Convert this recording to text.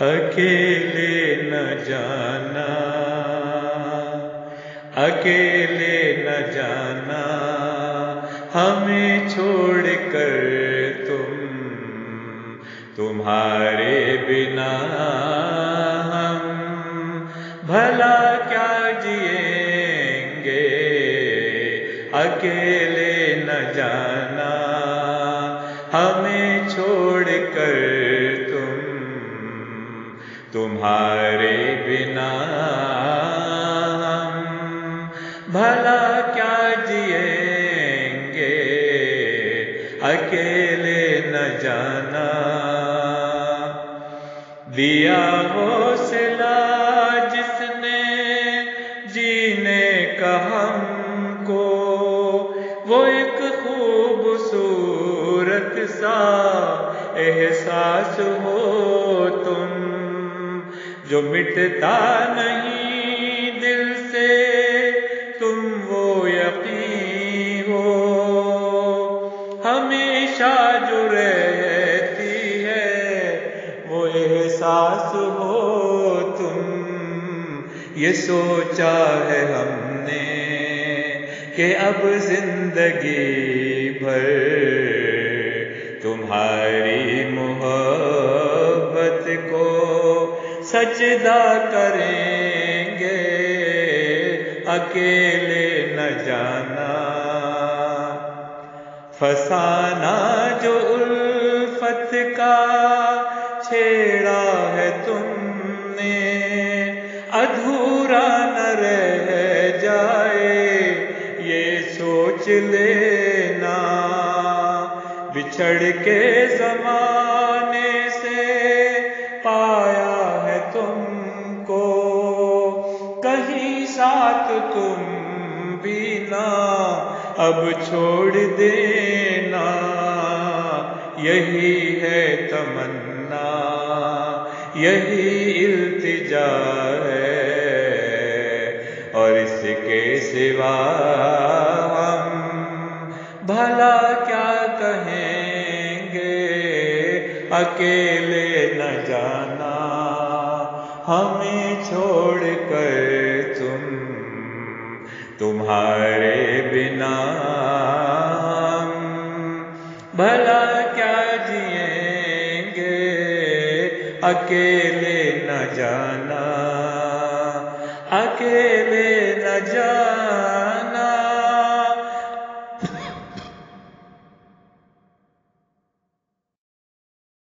اکیلے نہ جانا، اکیلے نہ جانا، ہمیں چھوڑ کر تم، تمہارے بنا ہم، بھلا کیا جئیں گے؟ اکیلے نہ جانا، ہمیں چھوڑ کر تمہارے بنا ہم بھلا کیا جئیں گے؟ اکیلے نہ جانا۔ دیا حوصلہ جس نے جینے کا ہم کو، وہ ایک خوبصورت سا احساس ہو تم جو مٹتا نہیں دل سے، تم وہ یقین ہو۔ ہمیشہ جو رہتی ہے، وہ احساس ہو۔ تم یہ سوچا ہے ہم نے کہ اب زندگی بھر سجدہ کریں گے، اکیلے نہ جانا۔ فسانہ جو الفت کا چھیڑا ہے تم نے، ادھورا نہ رہ جائے، یہ سوچ لینا۔ بچھڑ کے زمانے تم بھی اب چھوڑ دینا۔ یہی ہے تمنا، یہی التجا ہے۔ اور اس کے سوا ہم بھلا کیا کہیں گے؟ اکیلے نہ جانا، ہمیں چھوڑ کر تمہارے بنا بھلا کیا جئیں گے؟ اکیلے نہ جانا اکیلے